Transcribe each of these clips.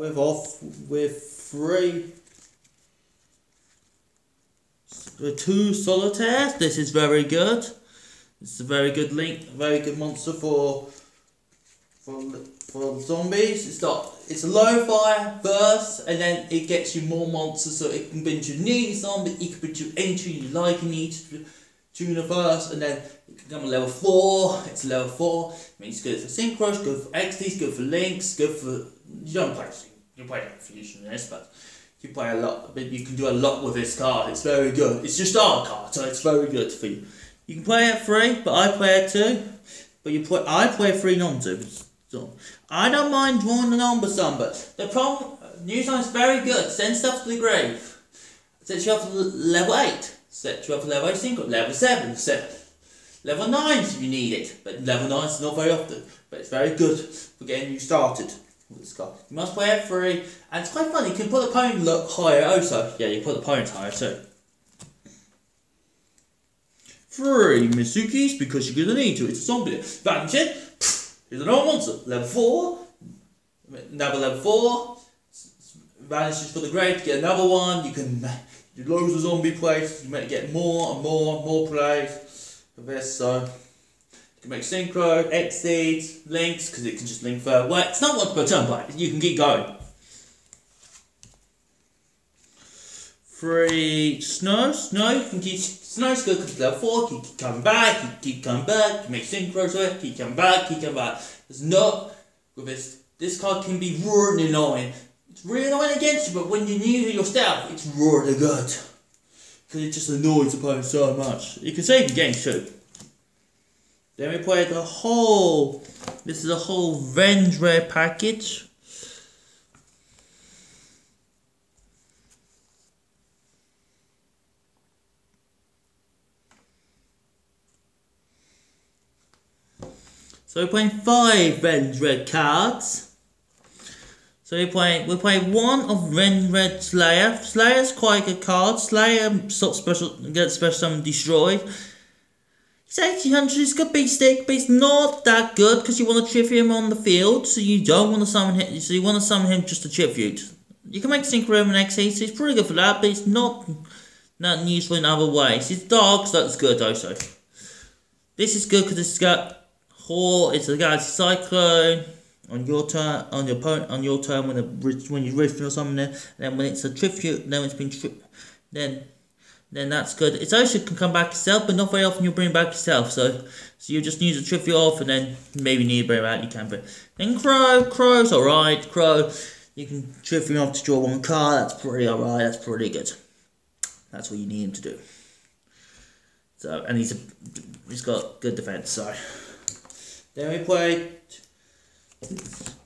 with off with three with two solitaires. This is very good. It's a very good link, very good monster for for for zombies. It's not it's a low fire first, and then it gets you more monsters, so it can bring you new zombie. It can bring you anything you like in each tuner first, and then you can come a level four. It's level four. I mean, it's good for synchros, good for XDs, good for links, good for you don't play you play fusion this, but you play a lot. But you can do a lot with this card. It's very good. It's just our card, so it's very good for you. You can play it free, but I play it too. But you play I play free non-zombies. So I don't mind drawing the number some, but the problem New is very good. Send stuff to the grave. Set you to level eight. Set you up to level single. Level seven. Set level nine if you need it. But level nine is not very often. But it's very good for getting you started with this card. You must play it free, and it's quite funny, You can put the opponent look higher oh, also. Yeah, you put the opponent higher too. Three Mezuki's because you're gonna need to. It's a zombie. Vanishing. Here's another monster. Level 4. Another level 4. Vanishes for the grave to get another one. You can do loads of zombie plays. You might get more and more and more plays for this. So you can make synchro, exceeds, links, because it can just link for away. It's not one per turn but You can keep going. Free snow, snow, you can keep snow's good because it's level 4, keep coming back, keep, keep coming back, you make synchros with it, keep coming back, keep coming back. There's not with this this card can be really annoying. It's really annoying against you, but when you're it yourself, it's really good. Because it just annoys the opponent so much. You can save the game too. Then we play the whole this is a whole Vendread package. So we're playing five red red cards. So we play we're playing one of red red Slayer. Slayer's quite a good card. Slayer stops special gets special summon destroyed. It's 1800, it's got big stick, but it's not that good because you want to tribute him on the field, so you don't want to summon him, so you want to summon him just to tribute. You You can make Synchro and XE, so it's pretty good for that, but it's not not useful in other ways. It's dark, so that's good also. This is good because it's got Four, it's a galaxy cyclone on your turn on your opponent on your turn when a when you or something. And then when it's a tribute, then it's been tri- then then that's good. It's also can come back yourself, but not very often you'll bring back yourself. So so you just need to tribute off, and then maybe need to bring back. You can, but then crow, crow's alright. Crow, you can tribute off to draw one card. That's pretty alright. That's pretty good. That's what you need him to do. So and he's a he's got good defense. So. Then we played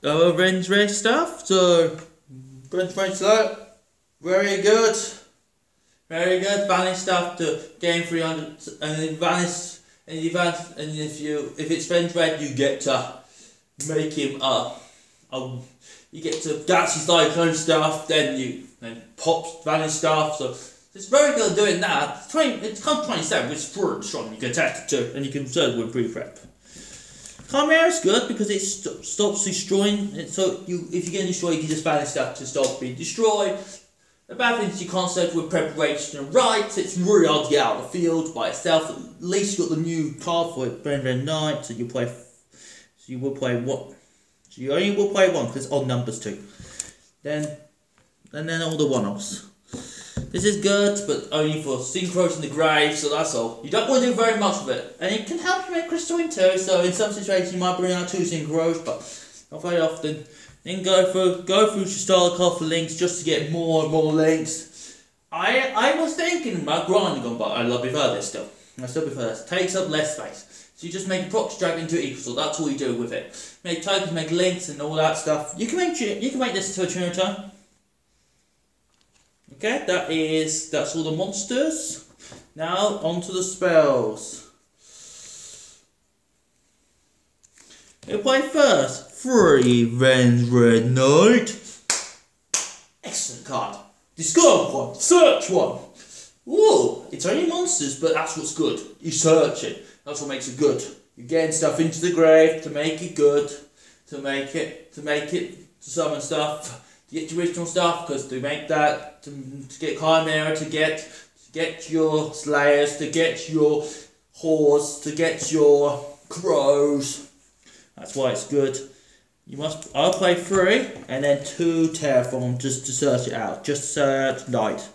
our Rens race stuff. So Rens race slow, very good, very good. Vanish stuff to gain three hundred, and then vanish, and vanish, and if you if it's Rens red, you get to make him uh, um, you get to Galaxy Cyclone stuff. Then you then pops vanish stuff. So. It's very good doing that. It's 20, it's come 27, which is pretty strong. You can attack it too, and you can serve with pre-prep. Chimera is good because it st stops destroying. So you, if you're get destroyed, you can just banish stuff to stop being destroyed. The bad thing is you can't search with preparation and rights. It's really hard to get out of the field by itself. At least you got the new card for it, Brand Knight. So you play. So you will play what? So you only will play one because odd numbers too. Then, and then all the one-offs. This is good, but only for synchros in the grave, so that's all. You don't want to do very much with it. And it can help you make crystalline too, so in some situations you might bring out two synchros, but not very often. Then go through go through Shastalakov for links just to get more and more links. I I was thinking about grinding on, but I love prefer this still. I still prefer this. Takes up less space. So you just make a proxy drag into equal, so that's all you do with it. Make tokens, make links and all that stuff. You can make you can make this to a tuner Okay, that is that's all the monsters. Now onto the spells. We'll play first. Free Vendread Knight. Excellent card. Discard one. Search one. Ooh, it's only monsters, but that's what's good. You search it. That's what makes it good. You're getting stuff into the grave to make it good, to make it, to make it, to summon stuff to get the original stuff because to make that to, to get Chimera to get to get your Slayers to get your Hordes to get your Crows. That's why it's good. You must. I'll play three and then two Terraform just to search it out. Just search night.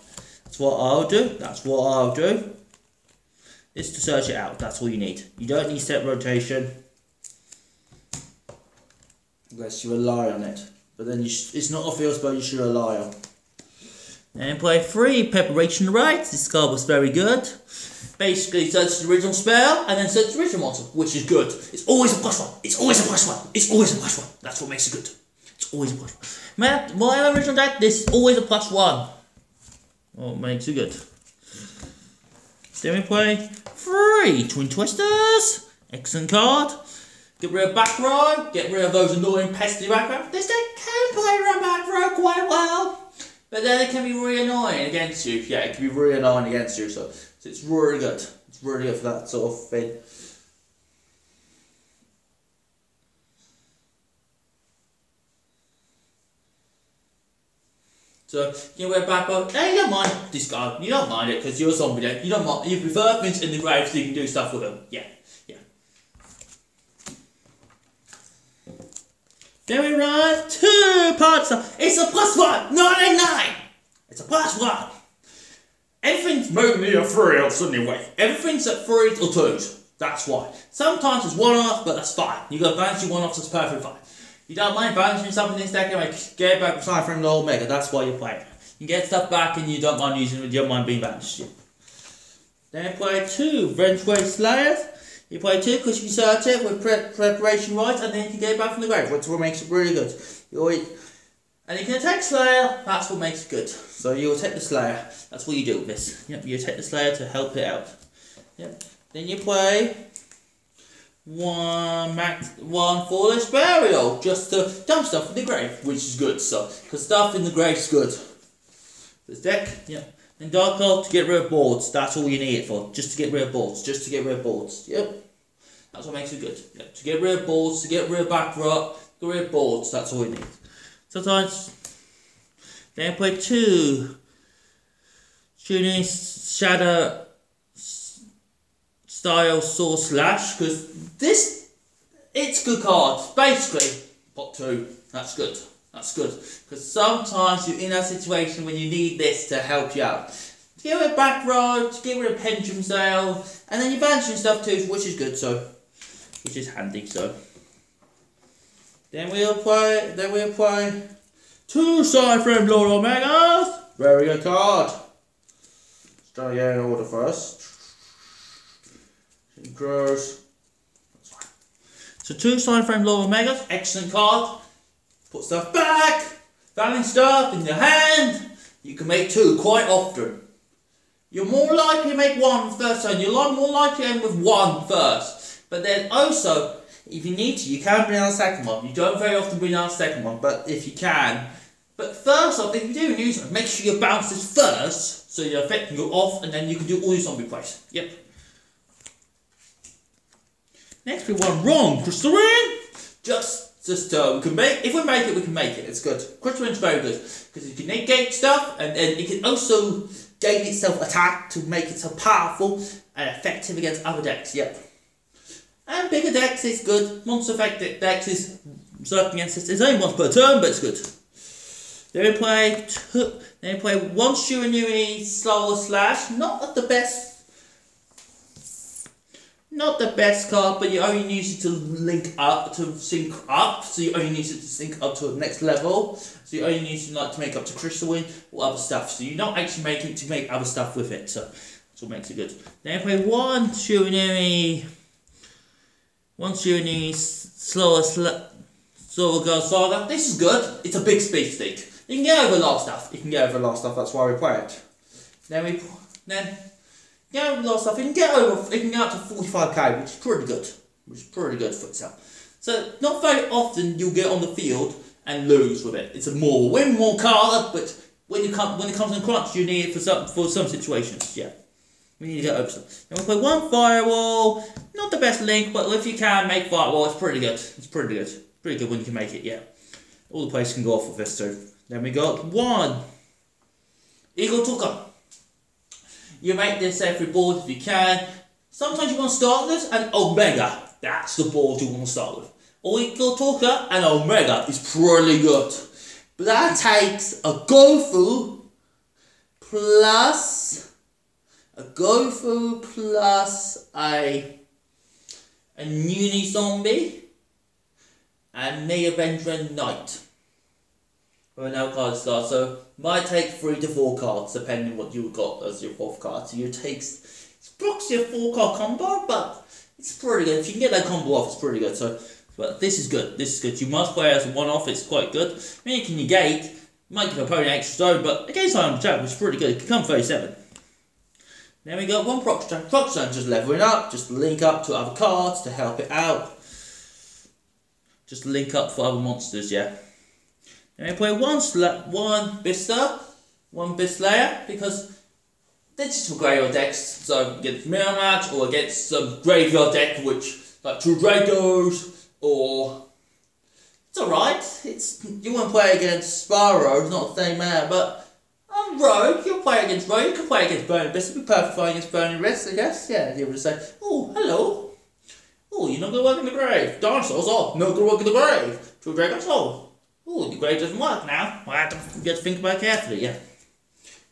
That's what I'll do. That's what I'll do. Is to search it out. That's all you need. You don't need set rotation unless you rely on it. But then you it's not a field spell you should rely on. And play three preparation rites. This card was very good. Basically, search the original spell and then search the original monster, which is good. It's always a plus one. It's always a plus one. It's always a plus one. That's what makes it good. It's always a plus one. Man, my original deck, this is always a plus one. What makes it good? Then we play three Twin Twisters. Excellent card. Get rid of back row, get rid of those annoying pesky back row. This deck can play around back row quite well. But then it can be really annoying against you. Yeah, it can be really annoying against you. So, so it's really good. It's really good for that sort of thing. So you wear back row. Hey, you don't mind this guy. You don't mind it because you're a zombie deck. You don't mind. You prefer things in the grave so you can do stuff with them. Yeah. Then we run two parts of It's a plus one, not a nine. It's a plus one. Everything's moving a three or something way. Everything's at threes or twos. That's why. Sometimes it's one off, but that's fine. You got balance your one offs, that's perfectly fine. You don't mind balancing something in this deck anyway, get back aside from the old mega, that's why you play. You get stuff back and you don't mind using it, you don't mind being balanced. Then play two Vengewave Slayers. You play two because you can start it with pre preparation right, and then you can get it back from the grave, which what makes it really good. You always, and you can attack Slayer, that's what makes it good. So you attack the Slayer, that's what you do with this. Yep, you attack the Slayer to help it out. Yep. Then you play one max one foolish burial just to dump stuff in the grave, which is good. So because stuff in the grave is good. This deck, yeah. And Dark Elf to get rid of boards. That's all you need it for. Just to get rid of boards. Just to get rid of boards. Yep. That's what makes it good. Yep. To get rid of boards, to get rid of back row, get rid of boards. That's all you need. Sometimes then play two tuning shadow style sword slash because this it's good cards. Basically, pot two. That's good. That's good. Because sometimes you're in a situation when you need this to help you out. To get rid of back row, to get rid of pendulum sail, and then you're banishing stuff too, which is good, so which is handy, so. Then we apply then we apply two Psy-Framelord Omegas. Very good card. Start getting in order first. Grows. So two Psy-Framelord Omegas, excellent card. Put stuff back, valid stuff in your hand. You can make two quite often. You're more likely to make one first turn. You're a lot more likely to end with one first. But then also, if you need to, you can bring out a second one. You don't very often bring out a second one, but if you can. But first off, if you do use it, make sure you bounce this first, so your effect can go off, and then you can do all your zombie plays. Yep. Next we want wrong, Crystalline. Just just uh, we can make if we make it, we can make it. It's good. Crystalline's very good because it can negate stuff, and then it can also gain itself attack to make it so powerful and effective against other decks. Yep. And bigger decks is good. Monster effect decks is certain against it. It's only once per turn, but it's good. Then we play two, then we play one Shiranui Soul Slash. Not at the best not the best card, but you only use it to link up, to sync up, so you only use it to sync up to the next level, so you only use it like to make up to crystal Crystalline or other stuff, so you're not actually making to make other stuff with it, so that's what makes it good. Then I play one Shiranui, one Shiranui Slower Slower Girl Saga, this is good, it's a big speed stick. You can get over a lot of stuff, you can get over a lot of stuff, that's why we play it. Then we, then yeah, a lot of stuff. It can get over, it can get up to 45k, which is pretty good. Which is pretty good for itself. So, not very often you'll get on the field and lose with it. It's a more win, more card, but when you come when it comes in crunch, you need it for some for some situations. Yeah, we need to get over stuff. And we'll play one firewall. Not the best link, but if you can make firewall, it's pretty good. It's pretty good. Pretty good when you can make it. Yeah. All the players can go off with this too. Then we got one. Eagle Tucker. You make this every board if you can. Sometimes you want to start with and Omega. That's the board you want to start with. Eagle Tucker and Omega is pretty good. But that takes a Gofu plus a Gofu plus a a Uni Zombie and me Avenger Knight. An out card start, so might take three to four cards depending what you got as your fourth card. So you take it's approximately a four card combo, but it's pretty good. If you can get that combo off, it's pretty good. So but this is good. This is good. You must play as one off, it's quite good. I mean you can negate, might give opponent extra stone, but against Iron Jack, which is pretty good, it can come 37. Then we got one Proc Stone. Proc Stone just leveling up, just link up to other cards to help it out. Just link up for other monsters, yeah. Then we play one one Bista, one Bislayer, because they're just for graveyard decks. So against mirror match or against some graveyard deck which like two Dragos or it's alright. It's you want to play against Sparrow, it's not the same man, but I'm Rogue, you'll play against Rogue, you can play against Burning Beast, it'll be perfect fine against Burning Wrist, I guess. Yeah, you would say, Oh, hello. Oh, you're not gonna work in the grave. Dinosaurs, oh, not gonna work in the grave. Two dragons, oh. Oh, the grave doesn't work now. I have to get to think about it carefully, yeah.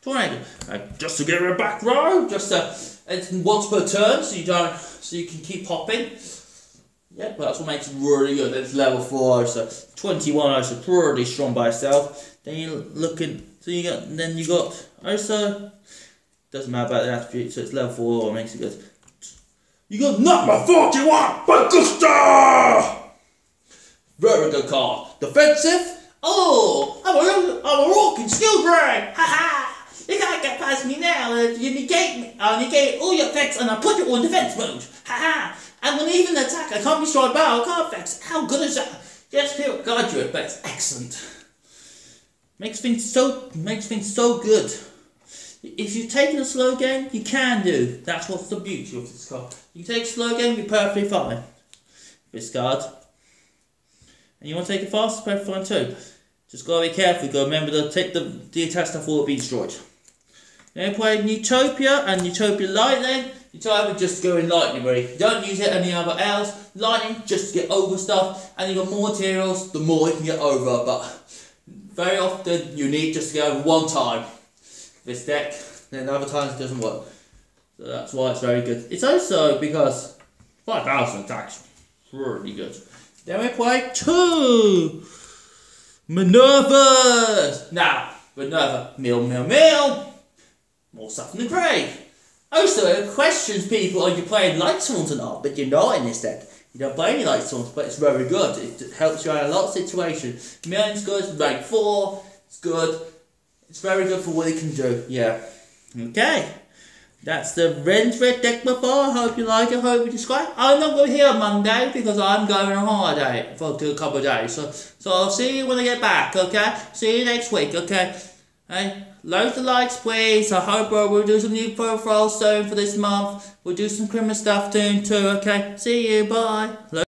Tornado. Uh, just to get of back row, just uh, it's once per turn, so you don't, so you can keep popping. Yeah, but that's what makes it really good. It's level 4, so 21 so pretty strong by itself. Then you're looking, so you got, then you got, also, doesn't matter about the attribute, so it's level 4, makes it good. You got number 41, Bagooska! Very good card. Defensive? Oh, I'm a, I'm a walking skill drag! Ha ha! You can't get past me now. Uh, you negate me. I'll negate all your effects and I'll put you on defense mode. Ha ha! And when even attack, I can't destroy battle card effects. How good is that? Yes, feel guard your effects. Excellent. Makes things so makes things so good. If you're taking a slow game, you can do. That's what's the beauty of this card. You take a slow game, you're perfectly fine. This card. And you want to take it fast, perfectly fine too. Just gotta be careful, you gotta remember to take the, the attack stuff will be destroyed. Then play Utopia and Utopia Lightning. Utopia just go in lightning really. You Don't use it any other else. Lightning just to get over stuff and you got more materials, the more you can get over, but very often you need just to get over one time. This deck, then other times it doesn't work. So that's why it's very good. It's also because 5000 attacks really good. Then we play two Minervas! Now, Minerva, mill, mill, mill. More stuff in the grave. Oh, also, it questions people are you playing light swords or not, but you're not in this deck. You don't play any light swords, but it's very good. It helps you out in a lot of situations. Million's good, rank 4, it's good. It's very good for what it can do, yeah. Okay. That's the Vendread deck before. I hope you like it. Hope you subscribe. I'm not going here on Monday because I'm going on holiday for a couple of days. So, so I'll see you when I get back. Okay. See you next week. Okay. Hey, loads of likes, please. I hope we'll do some new profiles soon for this month. We'll do some Christmas stuff soon too. Okay. See you. Bye.